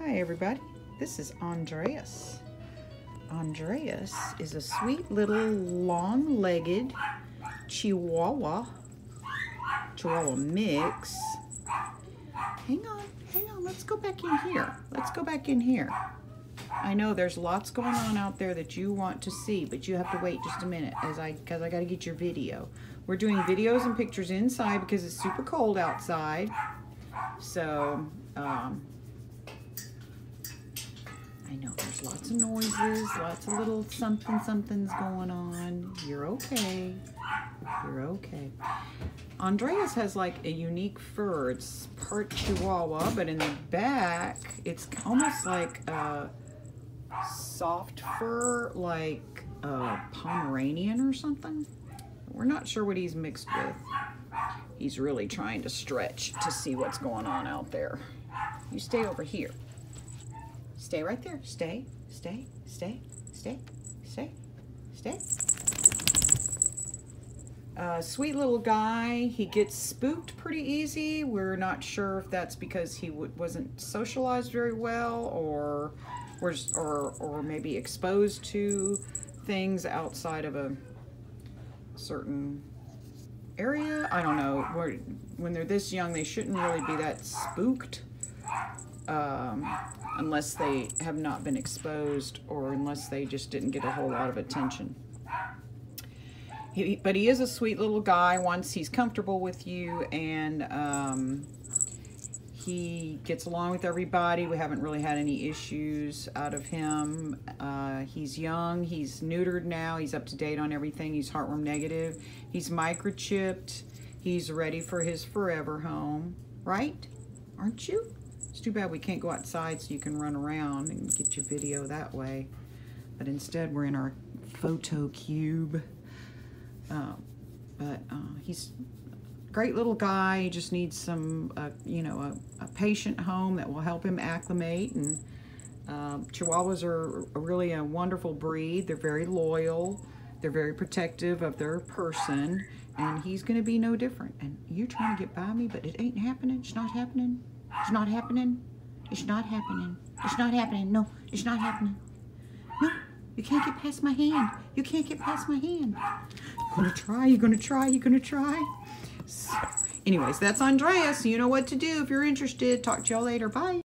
Hi everybody, this is Andreas. Andreas is a sweet little long-legged Chihuahua, Chihuahua mix. Hang on, hang on, let's go back in here. Let's go back in here. I know there's lots going on out there that you want to see, but you have to wait just a minute as I, because I got to get your video. We're doing videos and pictures inside because it's super cold outside. So, um, I know there's lots of noises, lots of little something something's going on. You're okay. You're okay. Andreas has like a unique fur. It's part Chihuahua, but in the back, it's almost like a soft fur, like a Pomeranian or something. We're not sure what he's mixed with. He's really trying to stretch to see what's going on out there. You stay over here. Stay right there. Stay, stay, stay, stay, stay, stay. Uh, sweet little guy. He gets spooked pretty easy. We're not sure if that's because he wasn't socialized very well or, or, or maybe exposed to things outside of a certain area. I don't know. When they're this young, they shouldn't really be that spooked um, unless they have not been exposed or unless they just didn't get a whole lot of attention. He, but he is a sweet little guy once he's comfortable with you and um, he gets along with everybody. We haven't really had any issues out of him. Uh, he's young. He's neutered now. He's up to date on everything. He's heartworm negative. He's microchipped. He's ready for his forever home. Right? Aren't you? It's too bad we can't go outside so you can run around and get your video that way. But instead, we're in our photo cube. Uh, but uh, he's great little guy. He just needs some, uh, you know, a, a, patient home that will help him acclimate. And uh, Chihuahuas are really a wonderful breed. They're very loyal. They're very protective of their person. And he's going to be no different. And you're trying to get by me, but it ain't happening. It's not happening. It's not happening. It's not happening. It's not happening. No, it's not happening. No, you can't get past my hand. You can't get past my hand. You're gonna try, you're gonna try, you're gonna try. So, anyways, that's Andreas. You know what to do if you're interested. Talk to y'all later. Bye.